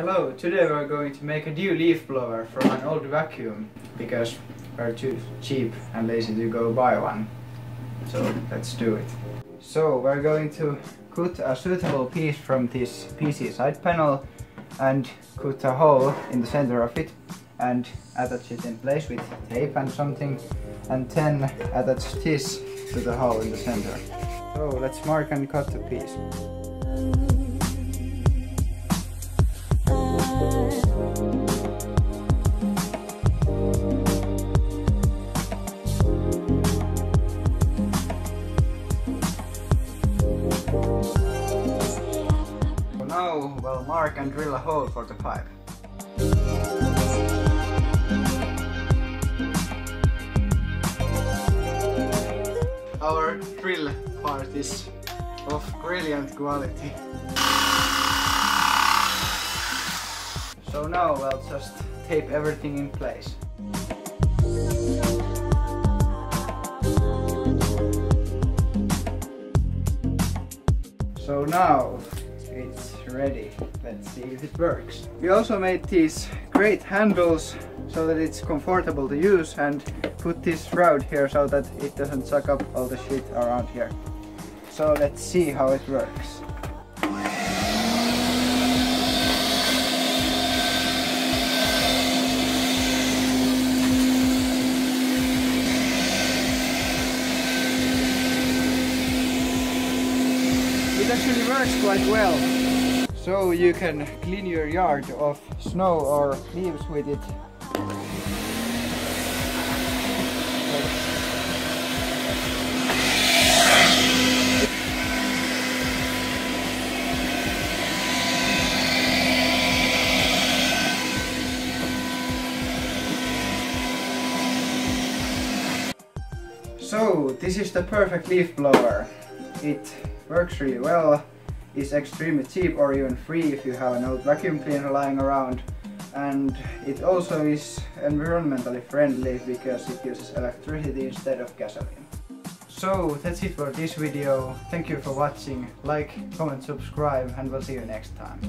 Hello, today we're going to make a new leaf blower from an old vacuum because we're too cheap and lazy to go buy one. So let's do it. So we're going to cut a suitable piece from this PC side panel and cut a hole in the center of it and attach it in place with tape and something and then attach this to the hole in the center. So let's mark and cut the piece. So now we'll mark and drill a hole for the pipe. Our drill part is of brilliant quality. So now we'll just tape everything in place. So now ready. Let's see if it works. We also made these great handles so that it's comfortable to use and put this shroud here so that it doesn't suck up all the shit around here. So let's see how it works. It actually works quite well. So you can clean your yard of snow or leaves with it. So this is the perfect leaf blower. It works really well, is extremely cheap or even free if you have an old vacuum cleaner lying around and it also is environmentally friendly because it uses electricity instead of gasoline. So that's it for this video. Thank you for watching. Like, comment, subscribe and we'll see you next time.